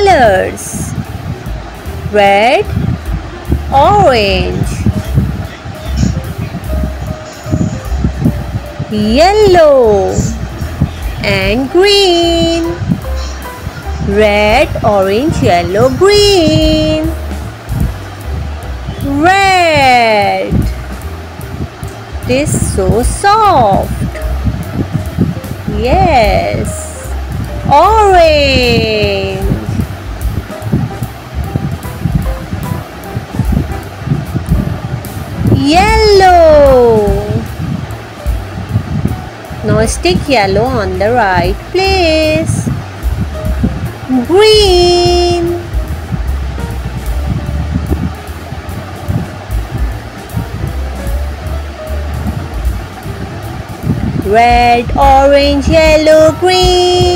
colors. Red orange yellow and green. Red orange yellow green. Red. This so soft. Yes. Orange yellow. Now stick yellow on the right place. Green. Red orange yellow green